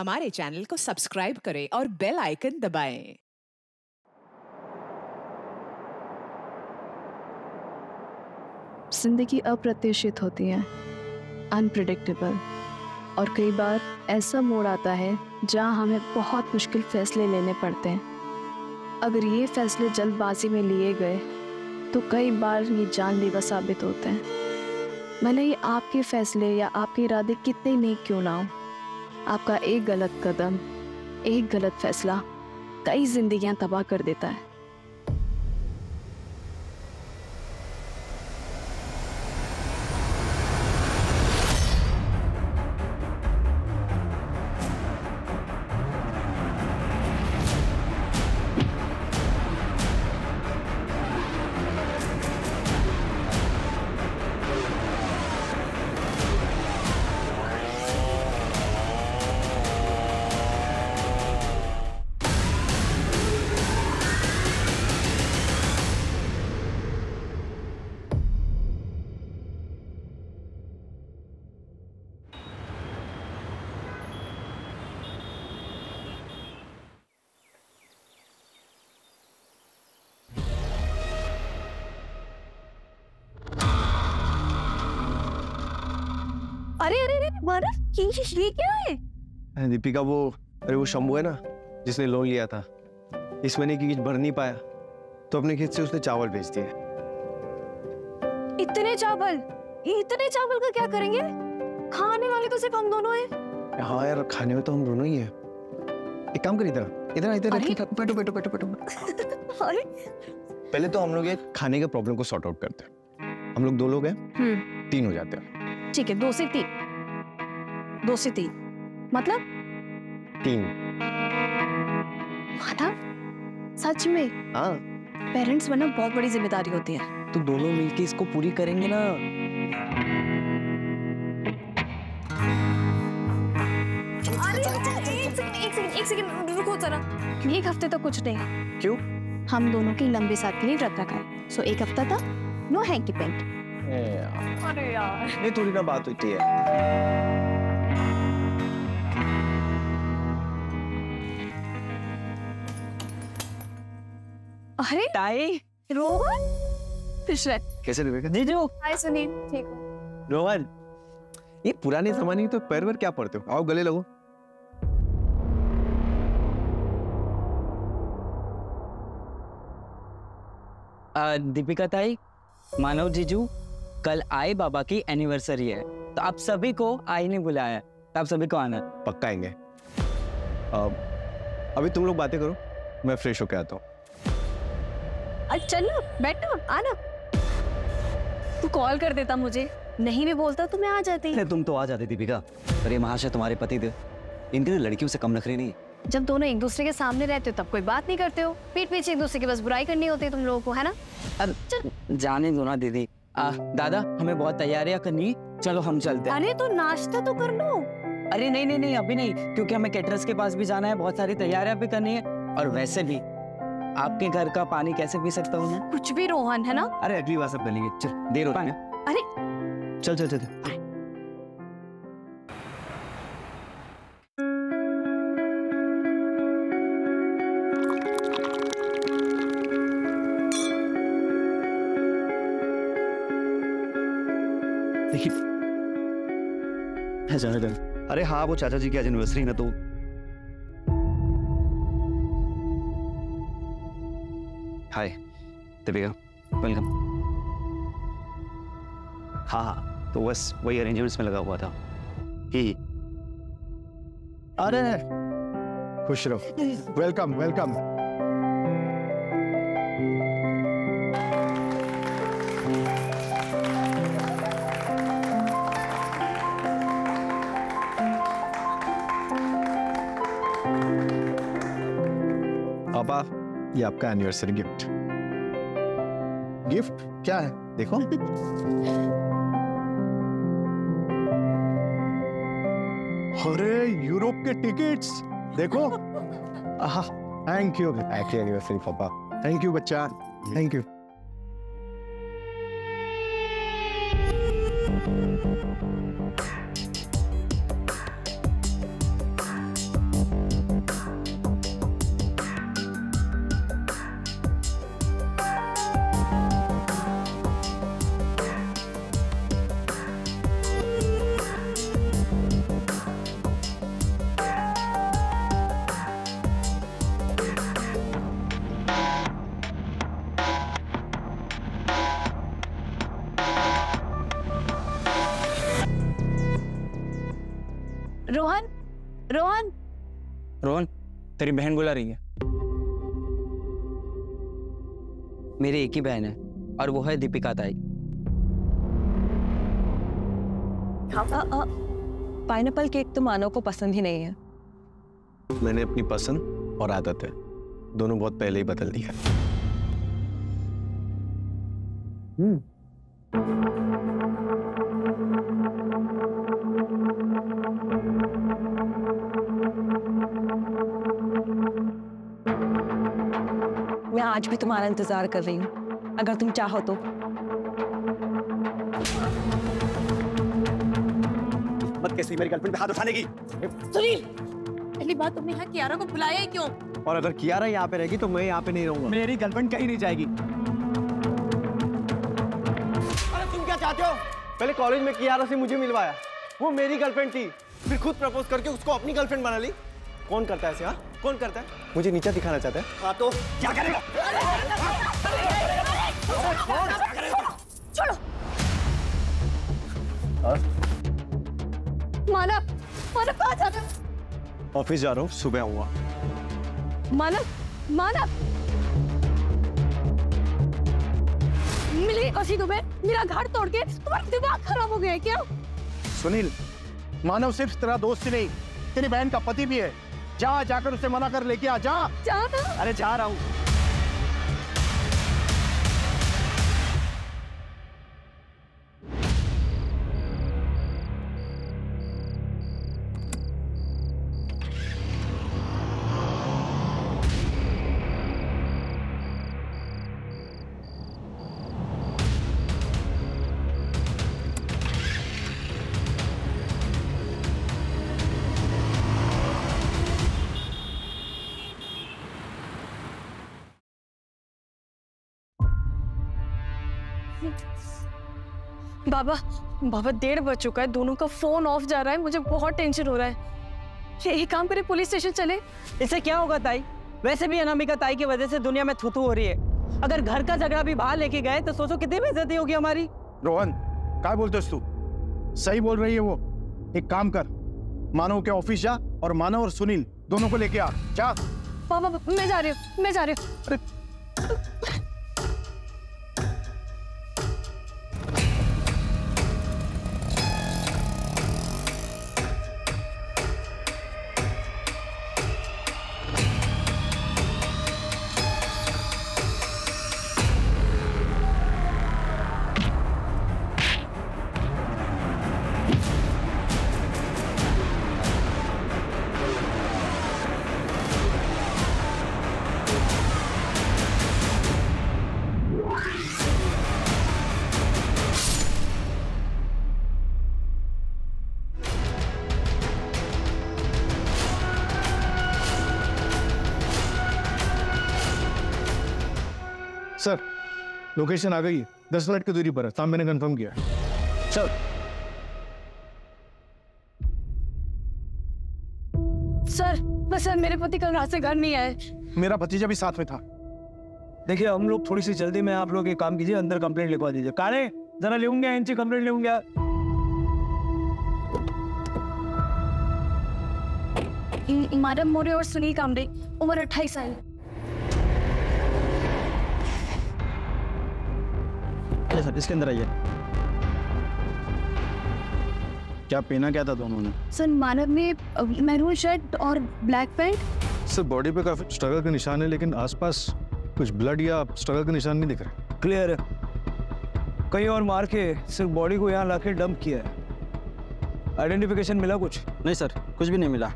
हमारे चैनल को सब्सक्राइब करें और बेल आइकन दबाएँ। ज़िंदगी अप्रत्याशित होती है अनप्रिडिक्टेबल और कई बार ऐसा मोड़ आता है जहाँ हमें बहुत मुश्किल फैसले लेने पड़ते हैं अगर ये फैसले जल्दबाजी में लिए गए तो कई बार ये जानलेवा साबित होते हैं भले ही आपके फैसले या आपके इरादे कितने नेक क्यों ना हो आपका एक गलत कदम एक गलत फैसला कई जिंदगियाँ तबाह कर देता है। अरे अरे अरे मानव ये ये क्या है? दीपिका वो अरे वो शंभू है ना जिसने लोन लिया था। इस महीने की किस्त भर नहीं पाया तो अपने खेत से उसने चावल बेच दिए। इतने चावल? इतने चावल का क्या करेंगे? खाने वाले तो सिर्फ़ हम दोनों हैं। हाँ यार खाने में तो हम दोनों ही है। एक काम कर इधर इधर इधर बैठो बैठो बैठो बैठो। पहले तो हम लोग ये खाने के प्रॉब्लम को सॉर्ट आउट करते हैं। हम लोग दो लोग हैं हम्म। तीन हो जाते हैं। ठीक है दो से तीन। दो से तीन। मतलब? तीन। मानव सच में? हाँ। पेरेंट्स बनना बहुत बड़ी ज़िम्मेदारी होती है। तो दोनों मिलके इसको पूरी करेंगे ना? एक सेकंड एक सेकंड एक सेकंड रुको जरा। एक हफ़्ते तक कुछ नहीं क्यों? हम दोनों की लंबे साथ के लिए व्रत रखा है। सो एक हफ़्ता तक नो हैंकी पेंट। यार, अरे यार ये थोड़ी ना बात होती है अरे ताई रोहन खुश रह कैसे दीपिका जीजू हाय सुनील ठीक हो रोहन ये पुराने जमाने की तो पैर वैर क्या पड़ते हो आओ गले लगो दीपिका ताई मानव जीजू कल आई बाबा की एनिवर्सरी है। तो आप सभी को आई ने बुलाया है। तो आप सभी को आना है। पक्का आएँगे। अब अभी तुम लोग बातें करो। मैं फ्रेश होके आता हूँ। अरे चल ना बैठ आना। तू कॉल कर देता मुझे। नहीं भी बोलता तो मैं आ जाती। अरे तुम तो आ जाते दीपिका। पर ये महाशय तुम्हारे पति थे इनके ना लड़कियों से कम नखरे नहीं। जब दोनों एक दूसरे के सामने रहते हो तब कोई बात नहीं करते हो। पीठ पीछे एक दूसरे की बस बुराई करनी होती है तुम लोगों को है ना? अब जाने दो ना दीदी। आ, दादा हमें बहुत तैयारियाँ करनी चलो हम चलते हैं। अरे तो नाश्ता तो कर लो। अरे नहीं नहीं नहीं अभी नहीं क्योंकि हमें कैटरस के पास भी जाना है बहुत सारी तैयारियाँ भी करनी है और वैसे भी आपके घर का पानी कैसे पी सकता हूँ मैं? कुछ भी रोहन है ना? अरे अगली बार सब कर लेंगे चल देर हो चल, है। अरे! चल चल चल चल। जाना जाना अरे हाँ वो चाचा जी की आज एनिवर्सरी ना तो। हाय दीपिका वेलकम हाँ हाँ तो बस वही अरेंजमेंट्स में लगा हुआ था। ही। अरे। खुश रहो। वेलकम वेलकम ये आपका एनिवर्सरी गिफ्ट गिफ्ट क्या है? देखो। अरे, यूरोप के टिकट्स देखो। थैंक यू एनिवर्सरी पापा। थैंक यू बच्चा। Thank you Rohan Rohan. Rohan तेरी बहन बुला रही है। मेरी एक ही बहन है और वो है दीपिका ताई। पाइनएप्पल केक तो मानव को पसंद ही नहीं है। मैंने अपनी पसंद और आदत है दोनों बहुत पहले ही बदल दिया। मैं आज भी तुम्हारा इंतज़ार कर रही हूँ। अगर तुम चाहो तो। मत कैसे मेरी गर्लफ्रेंड पे हाथ उठाने की। सुनील पहली बात तुमने यहाँ कियारा को बुलाया ही क्यों? और अगर कियारा यहाँ पे रहेगी तो मैं यहाँ पे नहीं रहूँगा। मेरी गर्लफ्रेंड कहीं नहीं जाएगी। अरे तुम क्या चाहते हो? पहले कॉलेज में कियारा से मुझे मिलवाया। वो मेरी गर्लफ्रेंड थी। फिर खुद प्रपोज करके उसको अपनी गर्लफ्रेंड बना ली। कौन करता है ऐसे हाँ? कौन करता है? मुझे नीचा दिखाना चाहता है। हाँ तो क्या करेगा? मानव मानव कहाँ जा रहे ऑफ़िस जा रहा हूँ सुबह आऊँगा मानव मानव मिली कसी तुम्हें? मेरा घर तोड़ के तुम्हारा दिमाग खराब हो गया क्या? सुनील मानव सिर्फ़ तेरा दोस्त ही नहीं तेरी बहन का पति भी है। जा जाकर उसे मना कर लेके आ जा। जा अरे जा रहा हूँ। बाबा डेढ़ बज चुका है दोनों का फ़ोन ऑफ़ जा रहा है मुझे बहुत टेंशन हो रहा है। ये एक काम करे पुलिस स्टेशन चले। इससे क्या होगा ताई? वैसे भी अनामिका ताई की वजह से दुनिया में थुथु हो रही है। अगर घर का झगड़ा भी बाहर लेके गए तो सोचो कितनी बेइज्जती होगी हमारी। रोहन क्या बोलते तू? सही बोल रही है वो। एक काम कर मानव के ऑफ़िस जा और मानव और सुनील दोनों को लेके आ। जा। बाबा मैं जा रही हूँ मैं जा रही हूँ। लोकेशन आ गई। दस मिनट की दूरी पर है। साहब मैंने कंफर्म किया। चल सर बस सर मेरे पति कल रात से घर नहीं आए। मेरा भतीजा भी साथ में था। देखिए हम लोग थोड़ी सी जल्दी में आप लोग एक काम कीजिए अंदर कंप्लेंट लिखवा दीजिए। काले जरा लेंगे इनसे कंप्लेंट लेंगे माधव मोरे और सुनील कामरे उम्र अट्ठाईस साल। सर इसके अंदर आइए। क्या पहना क्या था दोनों ने? सर मानव ने मैरून शर्ट और ब्लैक पैंट। सर बॉडी पे काफ़ी स्ट्रगल के निशान है लेकिन आसपास कुछ ब्लड या स्ट्रगल के निशान नहीं दिख रहे क्लियर है। कहीं और मार के सिर्फ़ बॉडी को यहाँ लाके डंप किया है। आइडेंटिफिकेशन मिला कुछ? नहीं सर कुछ भी नहीं मिला।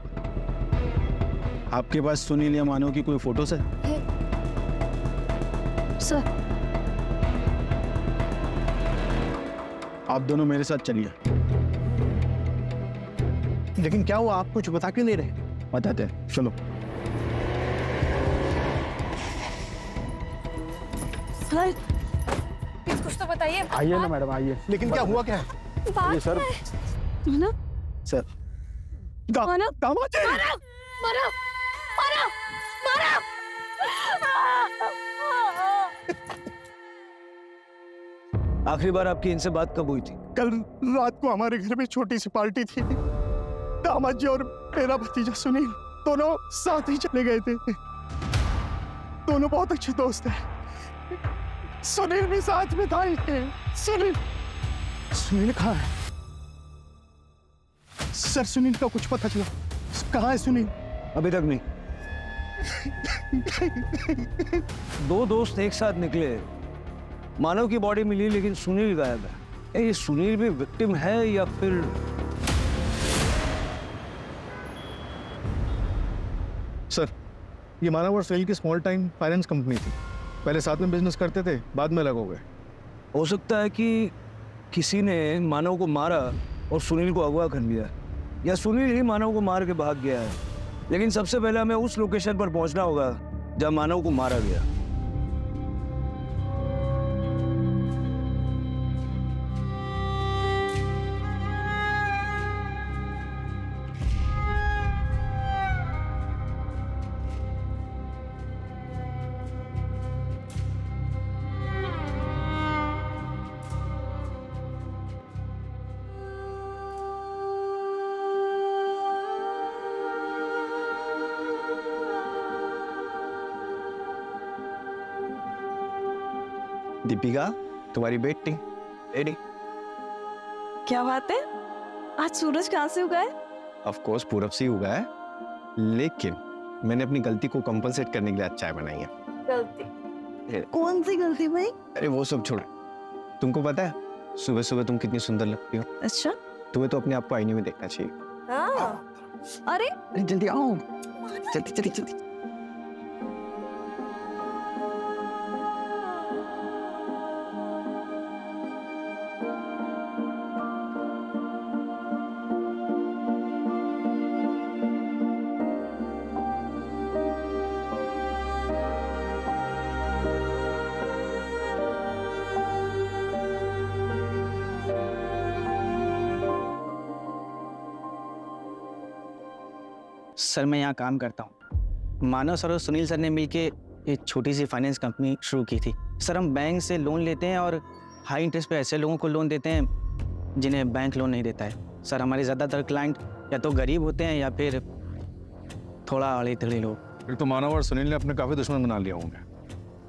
आपके पास सुनील या मानव की कोई फोटोस है। सर आप दोनों मेरे साथ चलिए। लेकिन क्या हुआ? आप कुछ बता क्यों नहीं रहे? बताते हैं। चलो। सर कुछ तो बताइए। आइए ना मैडम आइए। लेकिन क्या हुआ क्या? है। सर। मानव सर दा- मानव दामाद आखिरी बार आपकी इनसे बात कब हुई थी? कल रात को हमारे घर में छोटी सी पार्टी थी। दामाद जी और मेरा भतीजा सुनील दोनों साथ ही चले गए थे। दोनों बहुत अच्छे दोस्त हैं। सुनील भी साथ में था सुनील सुनील कहाँ है? सर सुनील का कुछ पता चला। कहाँ है सुनील? अभी तक नहीं। दो दोस्त एक साथ निकले। मानव की बॉडी मिली लेकिन सुनील गायब है। ये सुनील भी विक्टिम है या फिर सर ये मानव और सुनील की स्मॉल टाइम फाइनेंस कंपनी थी। पहले साथ में बिज़नेस करते थे बाद में अलग हो गए। हो सकता है कि किसी ने मानव को मारा और सुनील को अगवा कर लिया। या सुनील ही मानव को मार के भाग गया है। लेकिन सबसे पहले हमें उस लोकेशन पर पहुँचना होगा जहाँ मानव को मारा गया। दीपिका तुम्हारी बेटी। रेडी क्या बात है? आज सूरज कहाँ से उगा है? ऑफ़ कोर्स पूरब से उगा है। लेकिन मैंने अपनी गलती को कंपनसेट करने के लिए आज चाय बनाई है। गलती? कौन सी गलती भाई? अरे वो सब छोड़ो। तुमको पता है सुबह सुबह तुम कितनी सुंदर लगती हो। अच्छा। तुम्हें तो अपने आप को आईने में देखना चाहिए। हाँ। अरे। अरे जल्दी आओ। जल्दी जल्दी जल्दी। सर मैं यहाँ काम करता हूँ। मानव सर और सुनील सर ने मिलके एक छोटी सी फाइनेंस कंपनी शुरू की थी। सर हम बैंक से लोन लेते हैं और हाई इंटरेस्ट पे ऐसे लोगों को लोन देते हैं जिन्हें बैंक लोन नहीं देता है। सर हमारे ज़्यादातर क्लाइंट या तो गरीब होते हैं या फिर थोड़ा अड़े थड़े लोग। फिर तो मानव और सुनील ने अपने काफ़ी दुश्मन बना लिया होंगे।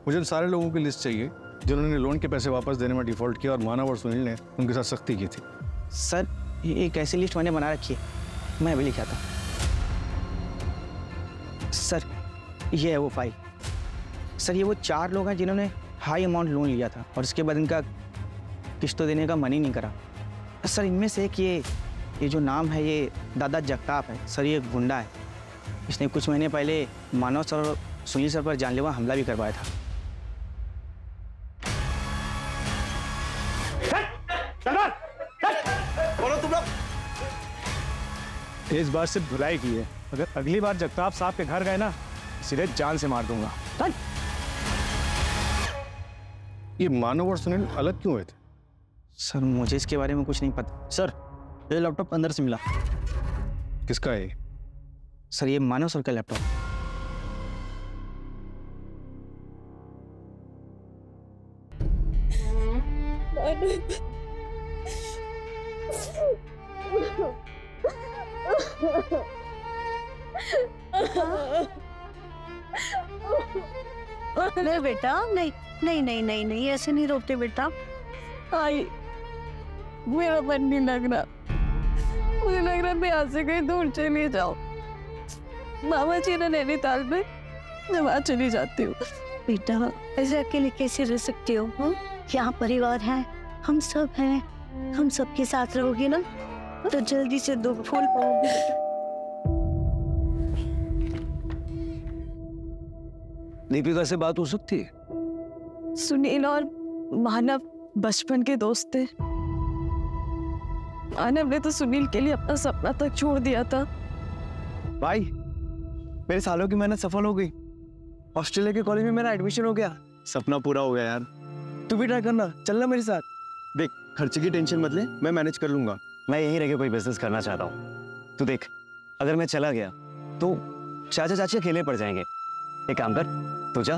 मुझे सारे लोगों की लिस्ट चाहिए जिन्होंने लोन के पैसे वापस देने में डिफ़ॉल्ट किया और मानव और सुनील ने उनके साथ सख्ती की थी। सर ये एक ऐसी लिस्ट मैंने बना रखी है। मैं अभी लिखा था ये है वो फ़ाइल सर ये वो चार लोग हैं जिन्होंने हाई अमाउंट लोन लिया था और इसके बाद इनका किस्तों देने का मन ही नहीं करा। सर इनमें से एक ये ये जो नाम है ये दादा जगताप है। सर ये गुंडा है। इसने कुछ महीने पहले मानव सर और सुनील सर पर जानलेवा हमला भी करवाया था। बोलो तुम लोग। इस बार सिर्फ़ धुलाई की है। अगर अगली बार जगताप साहब के घर गए ना सीधे जान से मार दूँगा। ये मानव और सुनील अलग क्यों हुए थे? सर मुझे इसके बारे में कुछ नहीं पता। सर ये लैपटॉप अंदर से मिला। किसका है सर ये मानव सर का लैपटॉप। नहीं नहीं नहीं नहीं ऐसे नहीं रोते बेटा। आई मेरा मन नहीं लग रहा। मुझे लग रहा मैं यहाँ से कहीं दूर चली जाऊँ। मामा जी ने नैनीताल में मैं वहाँ चली जाती हूँ। बेटा ऐसे अकेले कैसे रह सकते हो हाँ? यहाँ परिवार है हम सब हैं हम सबके साथ रहोगे ना? तो जल्दी से दो फूल पाओगे दीपिका से बात हो सकती है? सुनील और मानव बचपन के दोस्त थे। मानव ने तो सुनील के लिए अपना सपना तक छोड़ दिया था। भाई मेरे सालों की मेहनत सफल हो गई। ऑस्ट्रेलिया के कॉलेज में मेरा एडमिशन हो गया। सपना पूरा हो गया यार। तू भी ट्राई करना चलना मेरे साथ। देख खर्चे की टेंशन मत ले मैं मैनेज कर लूँगा। मैं यहीं रह के कोई बिज़नेस करना चाहता हूँ। तू देख अगर मैं चला गया तो चाचा चाची अकेले पड़ जाएँगे। एक काम कर तू जा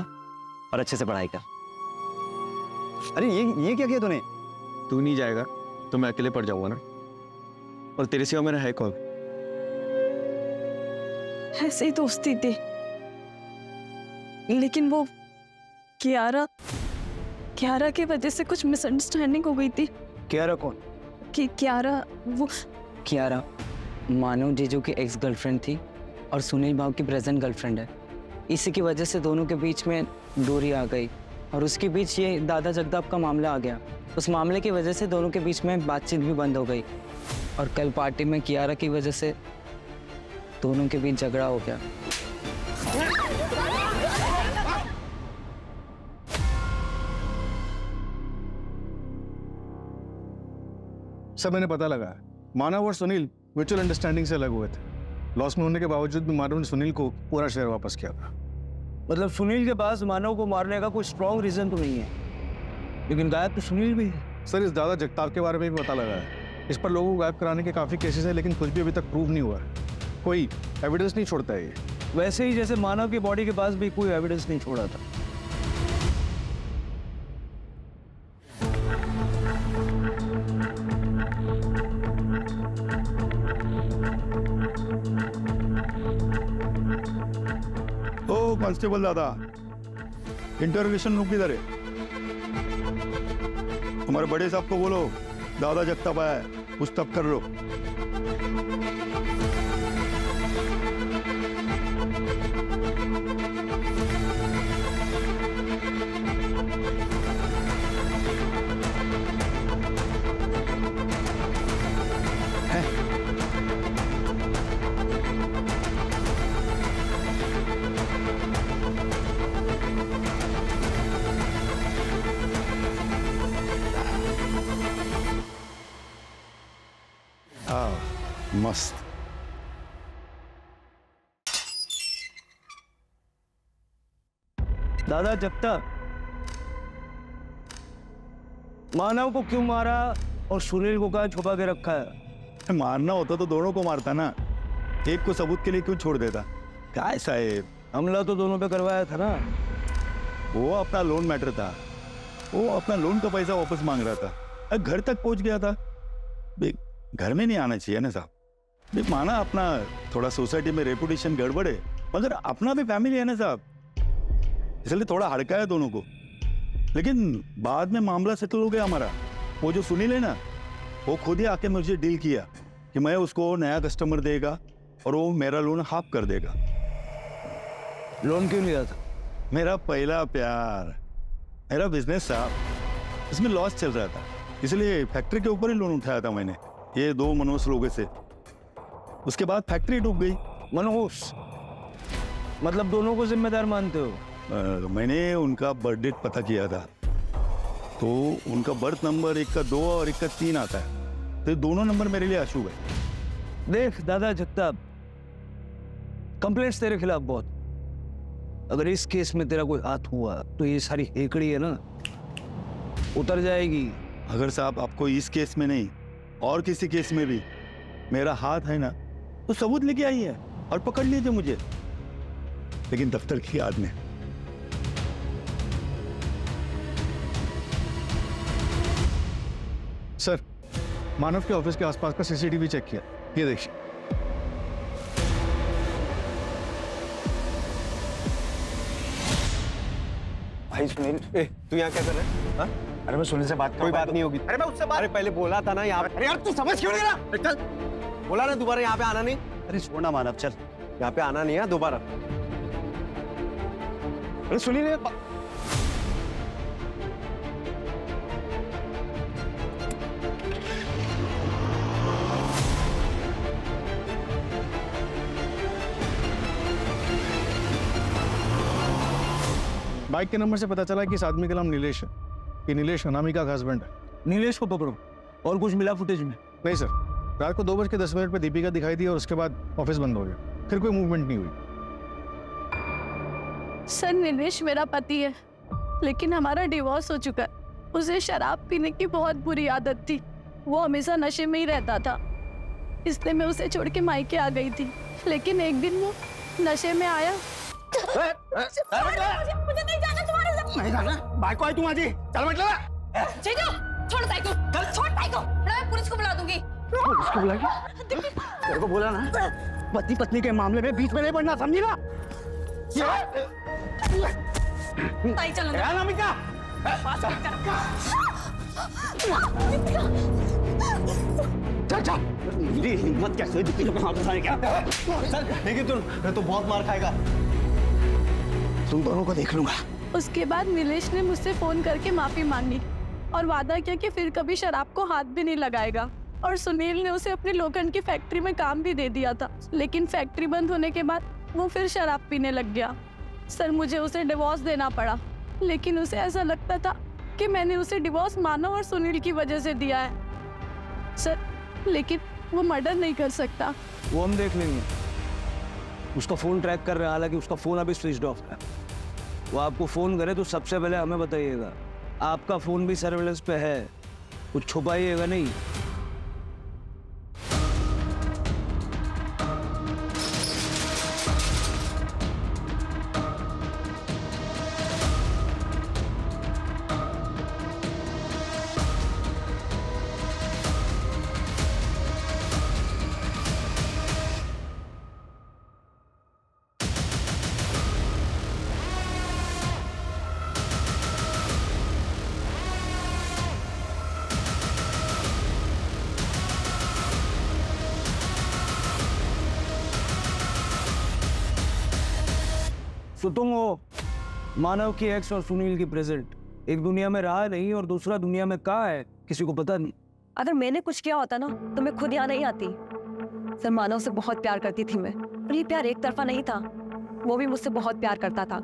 और अच्छे से पढ़ाई कर। अरे ये ये क्या किया तूने? तू नहीं जाएगा तो मैं अकेले पड़ जाऊँगा ना। और तेरे सिवा मेरा है कौन? ऐसे ही दोस्ती थी। लेकिन वो कियारा कियारा की वजह से कुछ मिसअंडरस्टैंडिंग हो गई थी। कियारा कौन? कि कियारा वो कियारा मानव जीजू की एक्स गर्लफ्रेंड थी और सुनील भाव की प्रेजेंट गर्लफ्रेंड है। इसी की वजह से दोनों के बीच में दूरी आ गई। और उसके बीच ये दादा जगदाब का मामला आ गया। उस मामले की वजह से दोनों के बीच में बातचीत भी बंद हो गई। और कल पार्टी में कियारा की वजह से दोनों के बीच झगड़ा हो गया। सब मैंने पता लगा। मानव और सुनील म्यूचुअल अंडरस्टैंडिंग से अलग हुए थे। लॉस में होने के बावजूद भी मानव ने सुनील को पूरा शेयर वापस किया था। मतलब सुनील के पास मानव को मारने का कोई स्ट्रॉन्ग रीजन तो नहीं है। लेकिन गायब तो सुनील भी है। सर इस दादा जगताप के बारे में भी पता लगा है। इस पर लोगों को गायब कराने के काफ़ी केसेस हैं लेकिन कुछ भी अभी तक प्रूव नहीं हुआ है। कोई एविडेंस नहीं छोड़ता है ये। वैसे ही जैसे मानव की बॉडी के पास भी कोई एविडेंस नहीं छोड़ा था। कांस्टेबल दादा। इंटरोगेशन रूम किधर है? हमारे बड़े साहब को बोलो, दादा जगता आया है पुस्तक कर लो। हाँ मस्त दादा जगता मानव को क्यों मारा और सुनील को कहा छुपा के रखा है? मारना होता तो दोनों को मारता ना। एक को सबूत के लिए क्यों छोड़ देता? क्या साहेब? हमला तो दोनों पे करवाया था ना। वो अपना लोन मैटर था। वो अपना लोन का पैसा वापस मांग रहा था। घर तक पहुँच गया था। घर में नहीं आना चाहिए ना साहब। माना अपना थोड़ा सोसाइटी में रेपुटेशन गड़बड़ है मगर अपना भी फैमिली है ना साहब। इसलिए थोड़ा हड़का है दोनों को। लेकिन बाद में मामला सेटल हो गया हमारा। वो जो सुनील है ना वो खुद ही आके मुझे डील किया कि मैं उसको नया कस्टमर देगा और वो मेरा लोन हाफ़ कर देगा। लोन क्यों लिया था? मेरा पहला प्यार मेरा बिज़नेस था इसमें लॉस चल रहा था। इसलिए फैक्ट्री के ऊपर ही लोन उठाया था मैंने। ये दो मनोज लोगों से उसके बाद फैक्ट्री डूब गई। मनोज मतलब दोनों को जिम्मेदार मानते हो? अ, मैंने उनका बर्थ डेट पता किया था। तो उनका बर्थ नंबर एक का दो और एक का तीन आता है। तो दोनों नंबर मेरे लिए अशुभ है। देख दादा जगताप कंप्लेंट्स तेरे खिलाफ बहुत। अगर इस केस में तेरा कोई हाथ हुआ तो ये सारी हेकड़ी है ना? उतर जाएगी। अगर साहब आपको इस केस में नहीं और किसी केस में भी। मेरा हाथ है ना तो सबूत लेके आई है और पकड़ लीजिए मुझे। लेकिन दफ्तर की याद में। सर, मानव के ऑफ़िस के आसपास का सीसीटीवी चेक किया। ये देखिए। भाई सुनील तू यहाँ क्या कर रहा है? हाँ? अरे मैं सुनील से बात कोई बात नहीं होगी। अरे मैं उससे बात अरे पहले बोला था ना यहाँ पे। अरे यार तू समझ क्यों नहीं रहा? चल। बोला ना दोबारा यहाँ पे आना नहीं। अरे छोड़ना मानव चल। यहाँ पे आना नहीं है दोबारा। अरे सुनील बाइक के नंबर से पता चला कि इस आदमी का नाम नीलेश है। ये नीलेश अनामिका का हस्बैंड है नीलेश को पकड़ो और कुछ मिला फुटेज में नहीं सर रात को दो बज के दस मिनट पे दीपिका दिखाई दी और उसके बाद ऑफ़िस बंद हो गया फिर कोई मूवमेंट नहीं हुई सर नीलेश मेरा पति है लेकिन हमारा डिवोर्स हो चुका है उसे शराब पीने की बहुत बुरी आदत थी वो हमेशा नशे में ही रहता था इसलिए मैं उसे छोड़ के मायके आ गई थी लेकिन एक दिन वो नशे में आया मुझे नहीं जाना तुम्हारे साथ नहीं जाना बाइक को आई तू आज चल मत लगा जीजू छोड़ ताई को छोड़ ताई को मैं पुलिस को. बुला दूँगी पुलिस को बुलाएगी तेरे को बोला ना. पति पत्नी के मामले में बीच में नहीं पड़ना समझी ना? ताई चलो क्या अनामिका चल चल। मेरी हिम्मत कैसे हुई दीपिका को हाथ उठाने क्या? सर लेकिन तुम मैं तो बहुत मार खाएगा। तुम दोनों को देख लूँगा। उसके बाद नीलेश ने मुझसे फ़ोन करके माफ़ी मांगी और वादा किया कि फिर कभी शराब को हाथ भी नहीं लगाएगा। और सुनील ने उसे अपनी लोखंड की फैक्ट्री में काम भी दे दिया था, लेकिन फैक्ट्री बंद होने के बाद वो फिर शराब पीने लग गया। सर, मुझे उसे डिवोर्स देना पड़ा, लेकिन उसे ऐसा लगता था कि मैंने उसे डिवोर्स मानव और सुनील की वजह से दिया है। सर, लेकिन वो मर्डर नहीं कर सकता। वो हम देख लेंगे। उसका फ़ोन ट्रैक कर रहे हैं, हालाँकि उसका फ़ोन अभी स्विच ऑफ़ है। वो आपको फ़ोन करे तो सबसे पहले हमें बताइएगा। आपका फ़ोन भी सर्वेलेंस पे है। कुछ छुपाइएगा नहीं। मानव की एक्स और सुनील की प्रेजेंट। एक दुनिया में रहा नहीं और दूसरा दुनिया में कहाँ है किसी को पता नहीं। अगर मैंने कुछ किया होता ना तो मैं खुद यहाँ नहीं आती। सर मानव से बहुत प्यार करती थी मैं और ये प्यार एक तरफा नहीं था। वो भी मुझसे बहुत प्यार करता था।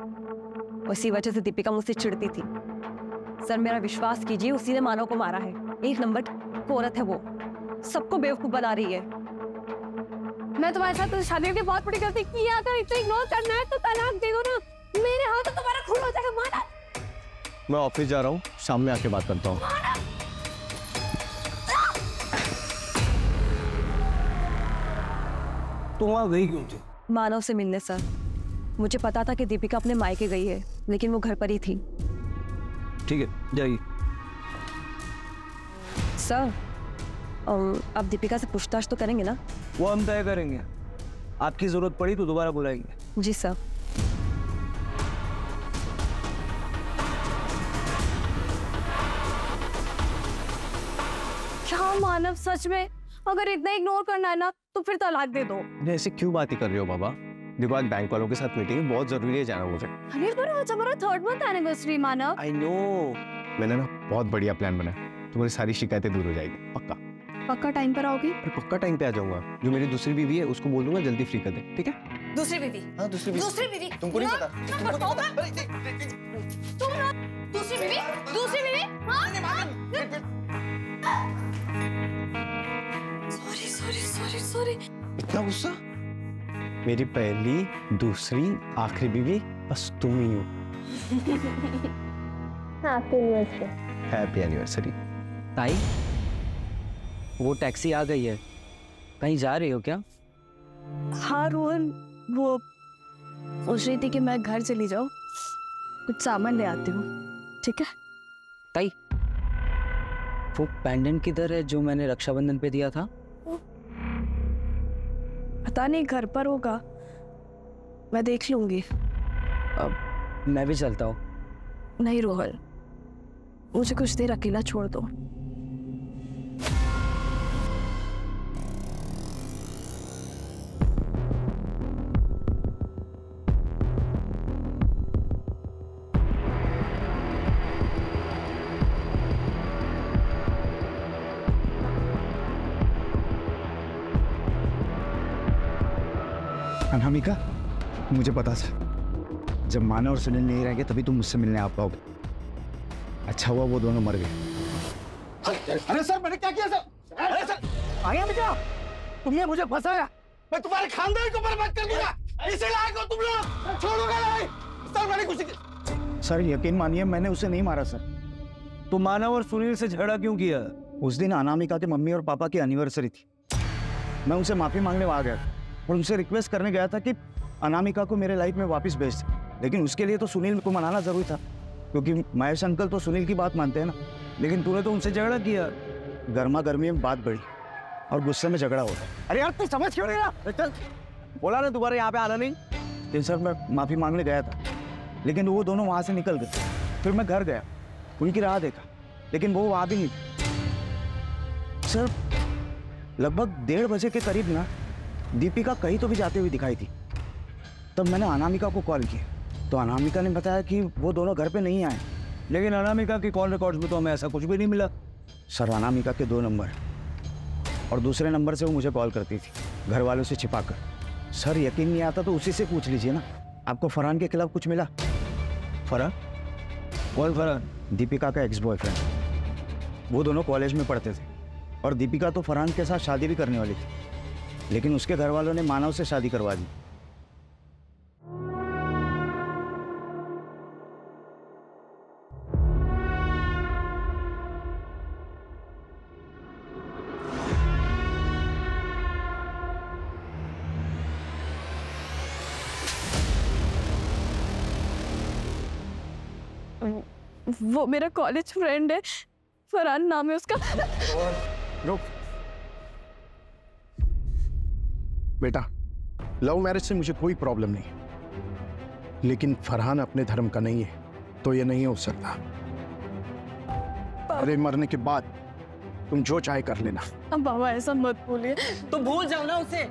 उसी वजह से दीपिका मुझसे चिढ़ती थी। सर मेरा विश्वास कीजिए उसी ने मानव को मारा है। एक नंबर की औरत है वो। सबको बेवकूफ़ बना रही है। मैं तुम्हारे साथ तो शादी करके बहुत बड़ी गलती की है अगर इसे इग्नोर करना है तो तलाक दे दो ना। मेरे हाथ तो तुम्हारा खून हो जाएगा माना मैं ऑफ़िस जा रहा हूँ शाम में आके बात करता हूँ। तो वहाँ गई क्यों थी? मानव से मिलने सर। मुझे पता था कि दीपिका अपने मायके गई है लेकिन वो घर पर ही थी। ठीक है जाइए। सर अब दीपिका से पूछताछ तो करेंगे ना? वो हम तय करेंगे। आपकी ज़रूरत पड़ी तो दोबारा बुलाएँगे। जी सर। मानव सच में अगर इतना इग्नोर करना है ना तो फिर तलाक दे दो। ऐसे क्यों बात कर रही हो बाबा? देखो आज बैंक वालों के साथ मीटिंग है बहुत ज़रूरी है जाना मुझे। अरे पर आज हमारा third month anniversary Manav. I know मैंने ना बहुत बढ़िया प्लान बनाया। तुम्हारी सारी शिकायतें दूर हो जाएगी पक्का। पक्का टाइम पर आओगी? अरे पक्का टाइम पे आ जाऊँगा। जो मेरी दूसरी बीवी है उसको बोल दूँगा जल्दी फ्री कर दे ठीक है? दूसरी बीवी। हाँ दूसरी बीवी। दूसरी बीवी। तुमको नहीं पता? ना, तुमको नहीं बताओ पता ना। अरे, तुम ना दूसरी बीवी? दूसरी बीवी? हाँ। सॉरी इतना गुस्सा मेरी पहली दूसरी आखिरी बीवी बस तुम ही हो। हैप्पी एनिवर्सरी ताई वो टैक्सी आ गई है। कहीं जा रही हो क्या? हाँ रोहन वो सोच रही थी कि मैं घर चली जाऊँ। कुछ सामान ले आती हूँ ठीक है? ताई वो पेंडेंट किधर है जो मैंने रक्षाबंधन पे दिया था? पता नहीं घर पर होगा। मैं देख लूँगी। अब मैं भी चलता हूँ। नहीं रोहल मुझे कुछ देर अकेला छोड़ दो। मुझे पता था। जब मानव और सुनील नहीं रहेंगे तभी तुम मुझसे मिलने आ पाओगे। अच्छा हुआ वो दोनों मर गए। अरे सर मैंने क्या किया सर? अरे सर आया बेटा तुमने मुझे फंसाया। मैं तुम्हारे खानदान को बर्बाद कर दूँगा इसे लायक हो तुम लोग? छोड़ोगे नहीं? सर मैंने कुछ सर यकीन मानिए मैंने उसे नहीं मारा सर। तो मानव और सुनील से झगड़ा क्यों किया? उस दिन अनामिका के मम्मी और पापा की एनिवर्सरी थी। मैं उनसे माफ़ी मांगने वहाँ गया और उनसे रिक्वेस्ट करने गया था कि अनामिका को मेरे लाइफ में वापस भेज दे। लेकिन उसके लिए तो सुनील को मनाना ज़रूरी था, क्योंकि महेश अंकल तो सुनील की बात मानते हैं ना। लेकिन तूने तो उनसे झगड़ा किया। गर्मा गर्मी में बात बढ़ी और गुस्से में झगड़ा होता अरे यार, तू समझ क्यों नहीं चल। बोला ना दोबारा यहाँ पे आना नहीं। लेकिन सर मैं माफ़ी मांगने गया था, लेकिन वो दोनों वहाँ से निकल गए। फिर मैं घर गया, उनकी राह देखा, लेकिन वो वहाँ भी नहीं सर, लगभग डेढ़ बजे के करीब ना, दीपिका कहीं तो भी जाते हुए दिखाई थी। तब मैंने अनामिका को कॉल किया। तो अनामिका ने बताया कि वो दोनों घर पे नहीं आए। लेकिन अनामिका के कॉल रिकॉर्ड्स में तो हमें ऐसा कुछ भी नहीं मिला। सर, अनामिका के दो नंबर और दूसरे नंबर से वो मुझे कॉल करती थी, घर वालों से छिपा कर सर, यकीन नहीं आता तो उसी से पूछ लीजिए ना। आपको फरहान के खिलाफ कुछ मिला? फरहान? कौन फरहान? दीपिका का एक्स बॉयफ्रेंड वो दोनों कॉलेज में पढ़ते थे। और दीपिका तो फरहान के साथ शादी भी करने वाली थी। लेकिन उसके घर वालों ने मानव से शादी करवा दी। वो मेरा कॉलेज फ्रेंड है। फरहान नाम है उसका। रुक। बेटा लव मैरिज से मुझे कोई प्रॉब्लम नहीं लेकिन फरहान अपने धर्म का नहीं है तो ये नहीं हो सकता। अरे मरने के बाद तुम जो चाहे कर लेना। अब बाबा ऐसा मत बोलिए। तो भूल जाओ ना उसे।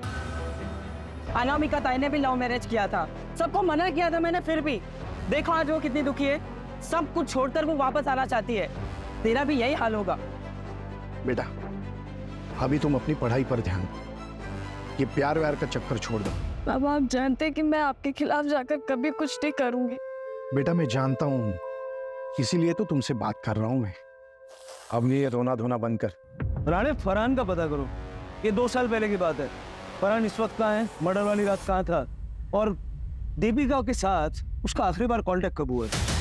अनामिका ताई ने भी लव मैरिज किया था। सबको मना किया था मैंने फिर भी। देखो आज वो कितनी दुखी है। सब कुछ छोड़कर वो वापस आना चाहती है। तेरा भी यही हाल होगा। बेटा अभी तुम अपनी पढ़ाई पर ध्यान दो। ये प्यार व्यार का चक्कर छोड़ दो। बाबा आप जानते हैं कि मैं आपके खिलाफ जाकर कभी कुछ नहीं करूँगी। बेटा मैं जानता हूँ। इसीलिए तो तुमसे बात कर रहा हूँ मैं। अब ये रोना धोना बंद कर। राणे फरहान का पता करो। ये दो साल पहले की बात है। फरहान इस वक्त कहाँ है? मर्डर वाली रात कहाँ था? और दीपिका के साथ उसका आखिरी बार कांटेक्ट कब हुआ है?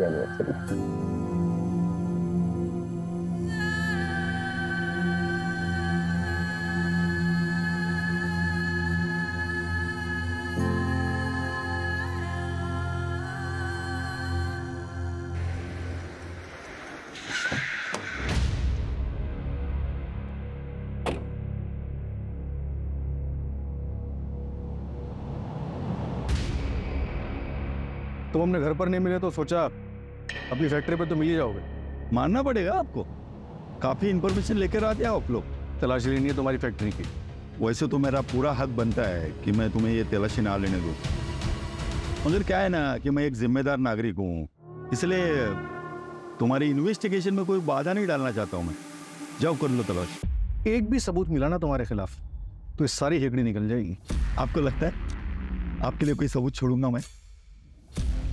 हैप्पी तुम अपने घर पर नहीं मिले तो सोचा अपनी फैक्ट्री पर तो मिल ही जाओगे। मानना पड़ेगा आपको। काफ़ी इंफॉर्मेशन लेकर आते हैं आप लोग। तलाशी लेनी है तुम्हारी फैक्ट्री की। वैसे तो मेरा पूरा हक बनता है कि मैं तुम्हें ये तलाशी ना लेने दूँ। मगर क्या है ना कि मैं एक जिम्मेदार नागरिक हूँ। इसलिए तुम्हारी इन्वेस्टिगेशन में कोई बाधा नहीं डालना चाहता हूँ मैं। जाओ कर लो तलाश। एक भी सबूत मिला ना तुम्हारे खिलाफ तो इस सारी हेकड़ी निकल जाएगी। आपको लगता है? आपके लिए कोई सबूत छोड़ूँगा मैं?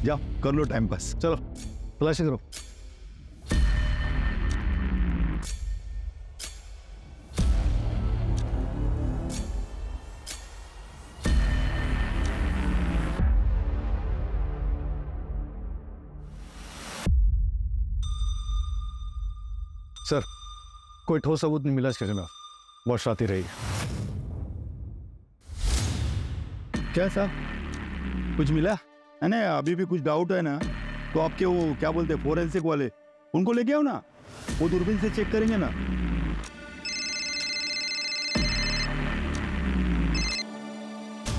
जाओ, कर लो टाइम पास चलो तलाशी करो। सर, कोई ठोस सबूत नहीं मिला इसके खिलाफ। बहुत शाती रही क्या साहब कुछ मिला? है ना अभी भी कुछ डाउट है ना तो आपके वो क्या बोलते हैं फोरेंसिक वाले उनको लेके आओ ना वो दूरबीन से चेक करेंगे ना।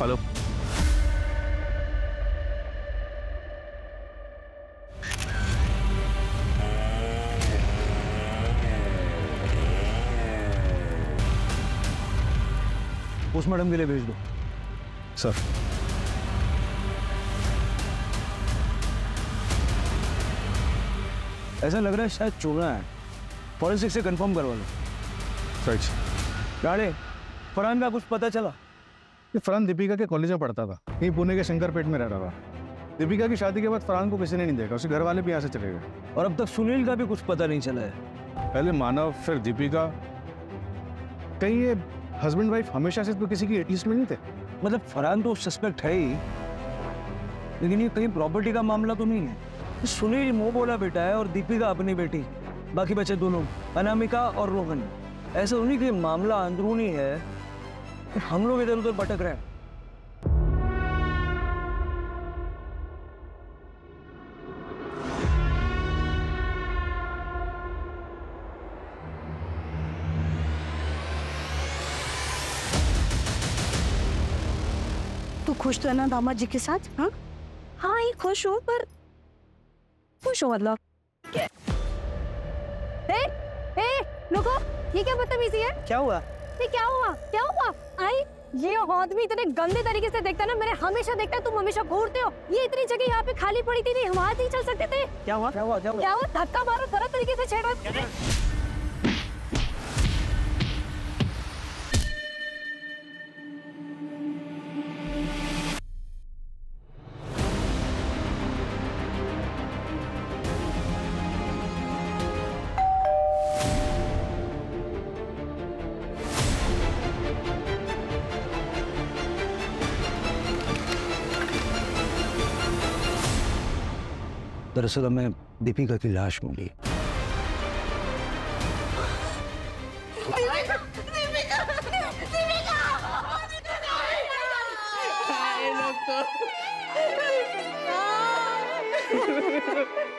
हेलो। उस मैडम के लिए भेज दो। सर। ऐसा लग रहा है शायद चोरा है। फॉरेंसिक से कंफर्म करवा लो। सच राणे फरहान का कुछ पता चला? ये फरहान दीपिका के कॉलेज में पढ़ता था। यहीं पुणे के शंकरपेट में रह रहा था। दीपिका की शादी के बाद फरहान को किसी ने नहीं देखा। उसके घर वाले भी यहाँ से चले गए। और अब तक सुनील का भी कुछ पता नहीं चला है। पहले मानव फिर दीपिका। कहीं ये हस्बैंड वाइफ हमेशा से तो किसी की एटलीस्ट में नहीं थे? मतलब फरहान तो सस्पेक्ट है ही। लेकिन ये कहीं प्रॉपर्टी का मामला तो नहीं है। सुनील मुँह बोला बेटा है और दीपिका अपनी बेटी। बाकी बचे दोनों अनामिका और रोहन। ऐसा उन्हीं के मामला अंदरूनी है। हम लोग इधर उधर भटक रहे हैं। तू खुश तो है ना दामाद जी के साथ हाँ? हाँ ये खुश हो पर खुश हो मतलब ए, ए, रुको। ये क्या बदतमीजी है? क्या हुआ? ये क्या हुआ? क्या हुआ? आई ये आदमी इतने गंदे तरीके से देखता है ना मैंने हमेशा देखता है तुम हमेशा घूरते हो। ये इतनी जगह यहाँ पे खाली पड़ी थी नहीं हम आज नहीं चल सकते थे। क्या हुआ? क्या हुआ? क्या हुआ? धक्का मारो गलत तरीके से छेड़ो। दरअसल हमें दीपिका की लाश मिली।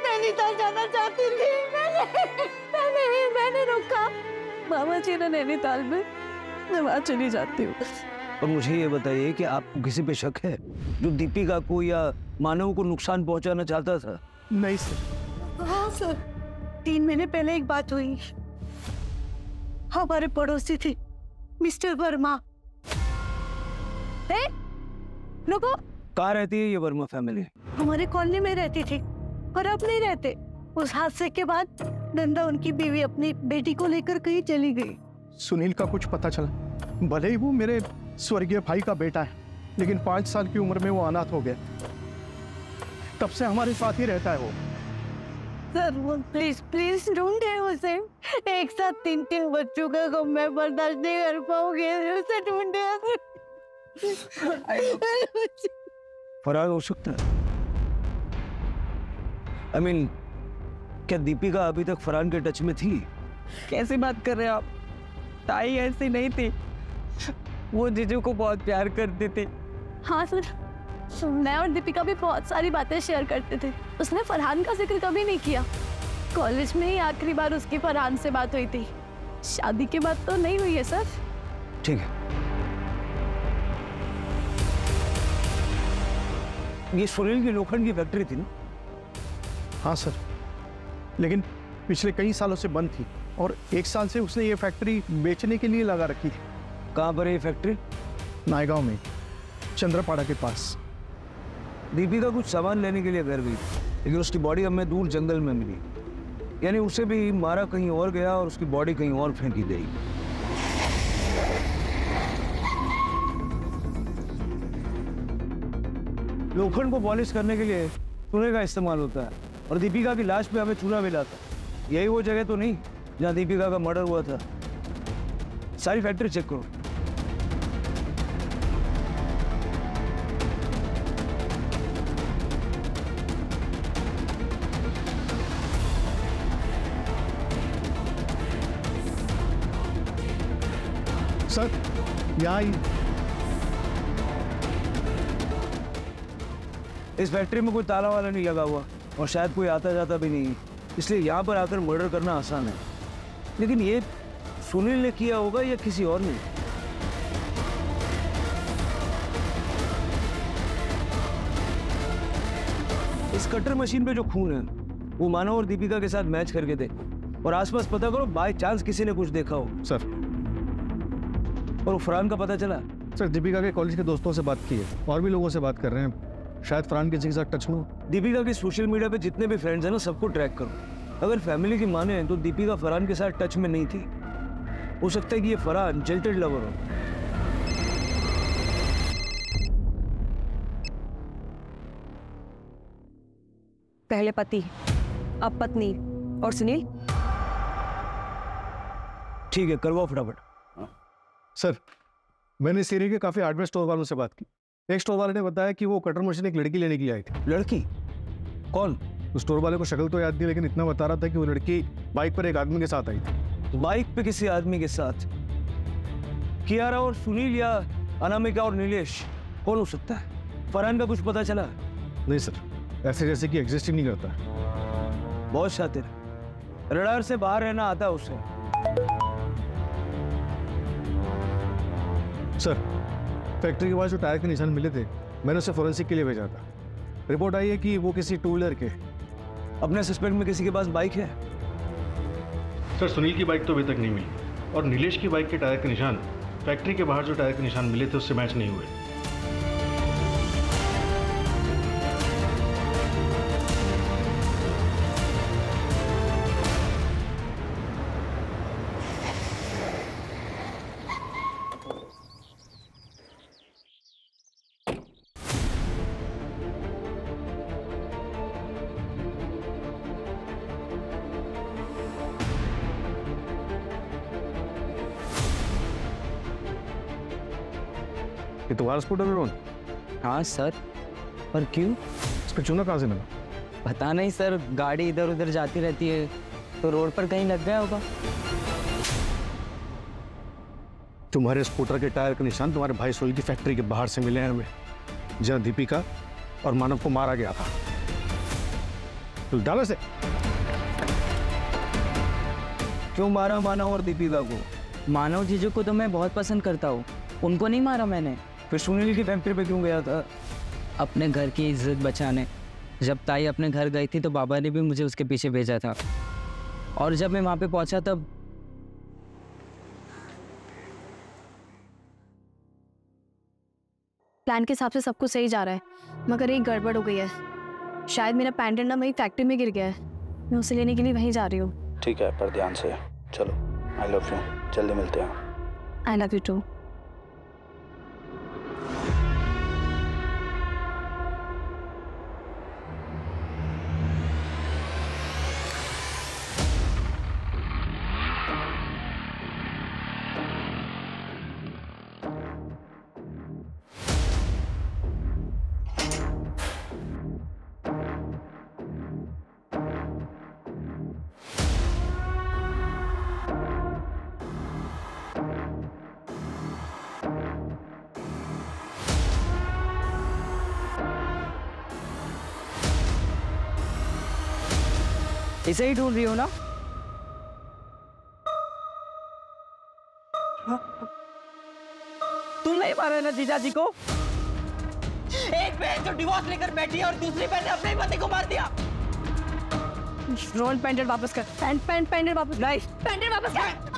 नैनीताल जाना चाहती थी। मैंने मैंने मैंने रोका। मामा जी ने नैनीताल में मैं वहाँ चली जाती हूँ। और मुझे ये बताइए कि आपको किसी पे शक है? जो दीपिका को या मानव को नुकसान पहुंचाना चाहता था? नहीं सर हाँ सर तीन महीने पहले एक बात हुई। हमारे पड़ोसी थे मिस्टर वर्मा। ए, रुको कहाँ रहती है ये वर्मा फैमिली हमारे कॉलोनी में रहती थी और अब नहीं रहते। उस हादसे के बाद नंदा उनकी बीवी अपनी बेटी को लेकर कहीं चली गई। सुनील का कुछ पता चला। भले ही वो मेरे स्वर्गीय भाई का बेटा है लेकिन पाँच साल की उम्र में वो अनाथ हो गया। तब से हमारे साथ ही रहता है वो। सर वो प्लीज़ प्लीज़ ढूंढे उसे। एक साथ तीन तीन बच्चों का गम मैं बर्दाश्त नहीं कर पाऊँगी। उसे ढूंढे फरार हो सकता है। आई I मीन mean, क्या दीपिका अभी तक फरहान के टच में थी? कैसी बात कर रहे हैं आप? ताई ऐसी नहीं थी। वो जीजू को बहुत प्यार करती थी। हाँ सर। मैं और दीपिका भी बहुत सारी बातें शेयर करते थे। उसने फरहान का ज़िक्र कभी नहीं किया। कॉलेज में ही आखिरी बार उसकी फरहान से बात हुई थी। शादी के बाद तो नहीं हुई है सर? ठीक है। ये सुनील की लोखंड की फैक्ट्री थी ना? हाँ सर। लेकिन पिछले कई सालों से बंद थी और एक साल से उसने ये फैक्ट्री बेचने के लिए लगा रखी थी। कहाँ पर है ये फैक्ट्री? नायगांव में चंद्रपाड़ा के पास। दीपिका कुछ सामान लेने के लिए घर गई लेकिन उसकी बॉडी हमें दूर जंगल में मिली। यानी उसे भी मारा कहीं और गया और उसकी बॉडी कहीं और फेंकी गई। लोखंड को पॉलिश करने के लिए चूने का इस्तेमाल होता है, और दीपिका की लाश पे हमें चूना मिला था। यही वो जगह तो नहीं जहाँ दीपिका का मर्डर हुआ था। सारी फैक्ट्री चेक करो। यहाँ ही इस फैक्ट्री में कोई ताला वाला नहीं लगा हुआ और शायद कोई आता जाता भी नहीं इसलिए यहाँ पर आकर मर्डर करना आसान है। लेकिन ये सुनील ने किया होगा या किसी और ने? इस कटर मशीन पे जो खून है वो मानव और दीपिका के साथ मैच करके थे। और आसपास पता करो बाय चांस किसी ने कुछ देखा हो। सर और फरहान का पता चला? सर दीपिका के कॉलेज के दोस्तों से बात की है। और भी लोगों से बात कर रहे हैं। शायद फरहान किसी के साथ टच में हो। दीपिका के सोशल मीडिया पे जितने भी फ्रेंड्स हैं ना सबको ट्रैक करो। अगर फैमिली की माने तो दीपिका फरहान के साथ टच में नहीं थी। हो सकता है कि ये फरहान जेल्टेड लवर हो। पहले पति अब पत्नी। और सुनील? ठीक है करवाओ फटाफट। सर मैंने एरिया के काफ़ी हार्डवेयर स्टोर वालों से बात की। एक स्टोर वाले ने बताया कि वो कटर मशीन एक लड़की लेने के लिए आई थी। लड़की? कौन? उस स्टोर वाले को शक्ल तो याद नहीं लेकिन इतना बता रहा था कि वो लड़की बाइक पर एक आदमी के साथ आई थी। बाइक पे किसी आदमी के साथ? कियारा और सुनील या अनामिका और नीलेश? कौन हो सकता है? फरहान का कुछ पता चला? नहीं सर ऐसे जैसे कि एग्जिस्ट ही नहीं करता। बहुत शातिर। रडार से बाहर रहना आता है उसे। सर फैक्ट्री के बाद जो टायर के निशान मिले थे, मैंने उसे फॉरेंसिक के लिए भेजा था। रिपोर्ट आई है कि वो किसी टू व्हीलर के अपने सस्पेक्ट में किसी के पास बाइक है? सर सुनील की बाइक तो अभी तक नहीं मिली। और नीलेश की बाइक के टायर के निशान फैक्ट्री के बाहर जो टायर के निशान मिले थे, उससे मैच नहीं हुए। तुम्हारा स्कूटर रोहन हाँ सर। पर क्यों? इस पर चूना कहाँ से मिला? पता नहीं सर। गाड़ी इधर उधर जाती रहती है तो रोड पर कहीं लग गया होगा। तुम्हारे स्कूटर के टायर के निशान तुम्हारे भाई सोल की फैक्ट्री के बाहर से मिले हैं हमें। जहाँ दीपिका और मानव को मारा गया था। तो डालो से क्यों मारा मानव और दीपिका को? मानव जीजू को तो मैं बहुत पसंद करता हूँ। उनको नहीं मारा मैंने। फिर सुनील की फैक्ट्री पे क्यों गया था? अपने घर की इज़्ज़त बचाने। जब ताई अपने घर गई थी तो बाबा ने भी मुझे उसके पीछे भेजा था। और जब मैं वहाँ पे पहुँचा तब प्लान के हिसाब से सब कुछ सही जा रहा है मगर एक गड़बड़ हो गई है। शायद मेरा पैंडेंट ना वही फैक्ट्री में गिर गया है। मैं उसे लेने के लिए वहीं जा रही हूँ। ठीक है पर ध्यान से। चलो आई लव यू जल्दी मिलते हैं। आई लव यू टू इसे ही ढूंढ रही हो ना तुम नहीं मारे ना जीजा जी को। एक बहन जो डिवोर्स लेकर बैठी है और दूसरी बहन ने अपने पति को मार दिया। रोल पैंडेंट वापस कर। पैंट पैंट पैंडेंट वापस नहीं पैंडेंट वापस कर।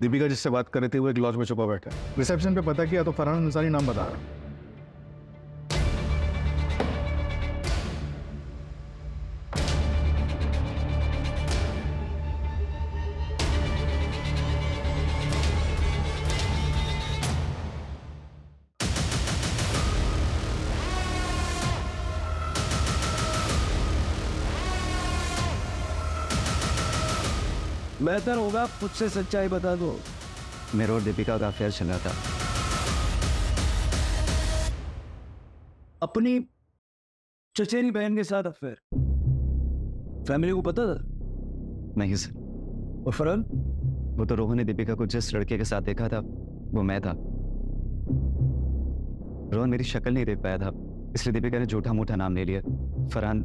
दीपिका जिससे बात कर रहे थे, वो एक लॉज में छुपा बैठा है। रिसेप्शन पे पता किया तो फरहान अंसारी नाम बता रहा बेहतर होगा खुद से सच्चाई बता दो। मेरा और दीपिका का अफेयर चल रहा था। अपनी चचेरी बहन के साथ अफेयर फैमिली को पता था? नहीं सर और फरहान? वो तो रोहन ने दीपिका को जिस लड़के के साथ देखा था वो मैं था। रोहन मेरी शक्ल नहीं देख पाया था इसलिए दीपिका ने झूठा मूठा नाम ले लिया। फरहान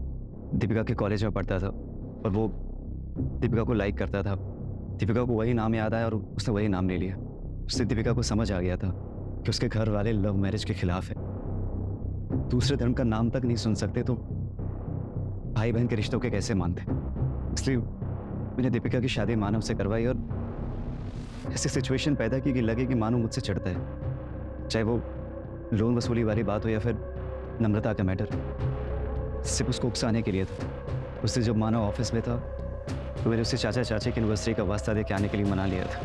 दीपिका के कॉलेज में पढ़ता था और वो दीपिका को लाइक करता था। दीपिका को वही नाम याद आया और उसने वही नाम ले लिया। उससे दीपिका को समझ आ गया था कि उसके घर वाले लव मैरिज के खिलाफ है। दूसरे धर्म का नाम तक नहीं सुन सकते तो भाई बहन के रिश्तों के कैसे मानते? इसलिए मैंने दीपिका की शादी मानव से करवाई और ऐसी सिचुएशन पैदा की कि लगे कि मानव मुझसे चढ़ता है। चाहे वो लोन वसूली वाली बात हो या फिर नम्रता का मैटर सिर्फ़ उसको उकसाने के लिए था। उससे जब मानव ऑफ़िस में था तो मैंने उससे चाचा चाची की यूनिवर्सिटी का वास्ता दे के आने के लिए मना लिया था।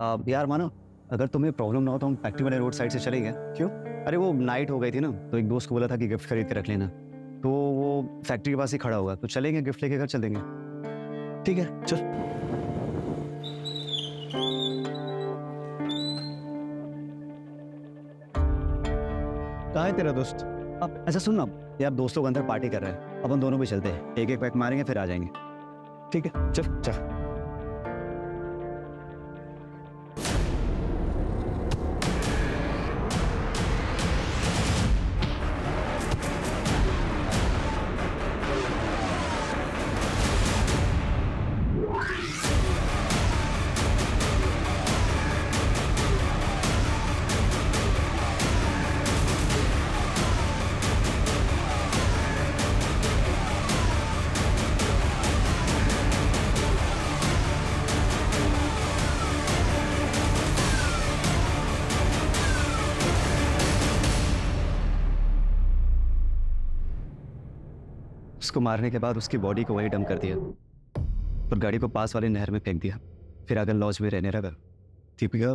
आ, यार मानो अगर तुम्हें प्रॉब्लम ना हो तो हम फैक्ट्री वाले रोड साइड से चले गए। क्यों? अरे वो नाइट हो गई थी ना तो एक दोस्त को बोला था कि गिफ्ट खरीद के रख लेना। तो वो फैक्ट्री के पास ही खड़ा होगा तो चलेंगे गिफ्ट लेके घर चल देंगे। ठीक है चल। कहाँ है तेरा दोस्त? अब ऐसा सुन ना यार दोस्त लोग अंदर पार्टी कर रहे हैं। अपन दोनों भी चलते हैं। एक एक पैक मारेंगे, फिर आ जाएँगे। ठीक है, चल चल। उसको मारने के बाद उसकी बॉडी को वही डम कर दिया और गाड़ी को पास वाले नहर में फेंक दिया। फिर अगर लॉज में रहने लगा। दीपिका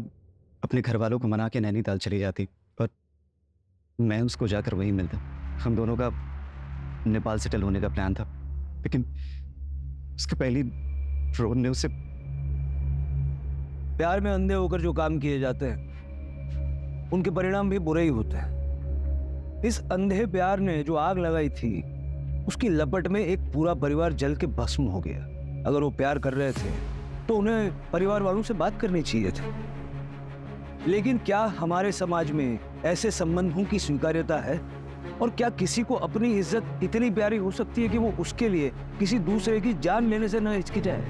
अपने घर वालों को मना के नैनीताल चली जाती और मैं उसको जाकर वहीं मिलता। हम दोनों का नेपाल सेटल होने का प्लान था। लेकिन उसके पहली ड्रोन ने उसे प्यार में अंधे होकर जो काम किए जाते हैं, उनके परिणाम भी बुरे ही होते हैं। इस अंधे प्यार ने जो आग लगाई थी उसकी लपट में एक पूरा परिवार जल के भस्म हो गया। अगर वो प्यार कर रहे थे तो उन्हें परिवार वालों से बात करनी चाहिए थी। लेकिन क्या हमारे समाज में ऐसे संबंधों की स्वीकार्यता है? और क्या किसी को अपनी इज़्ज़त इतनी प्यारी हो सकती है कि वो उसके लिए किसी दूसरे की जान लेने से न हिचकिचाए?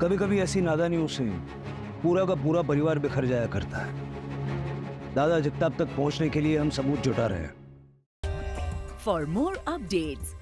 कभी कभी ऐसी नादानियों से पूरा का पूरा परिवार बिखर जाया करता है। दादा जगताप तक पहुँचने के लिए हम सबूत जुटा रहे हैं। For more updates,